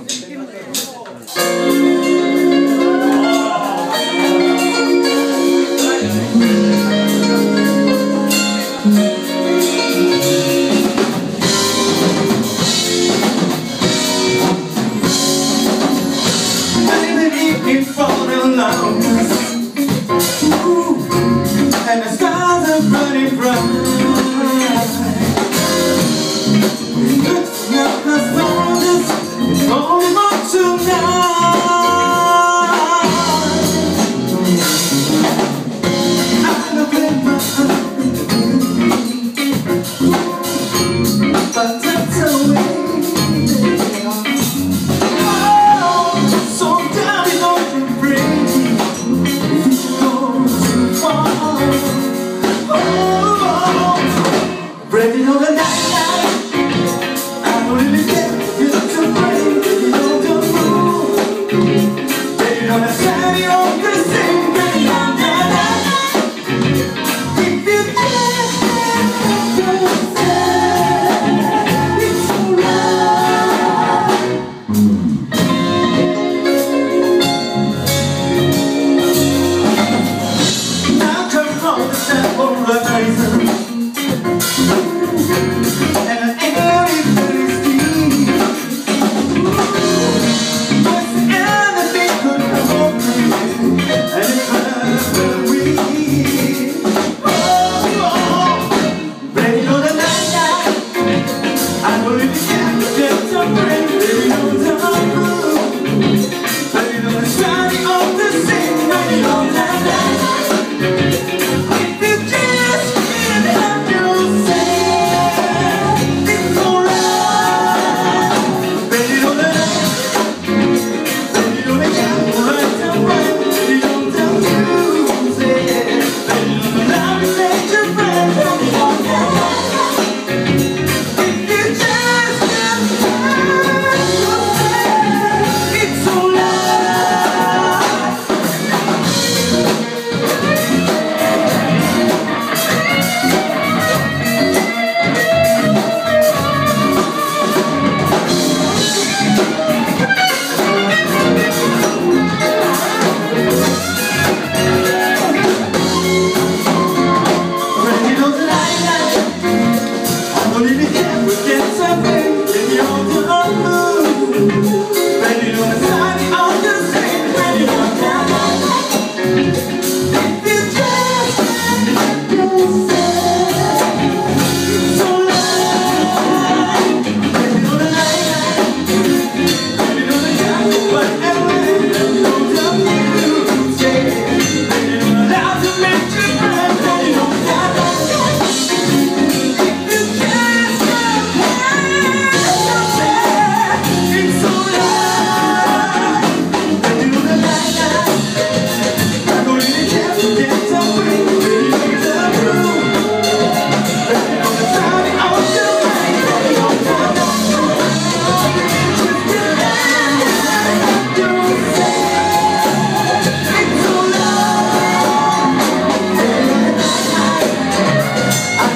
Thank radio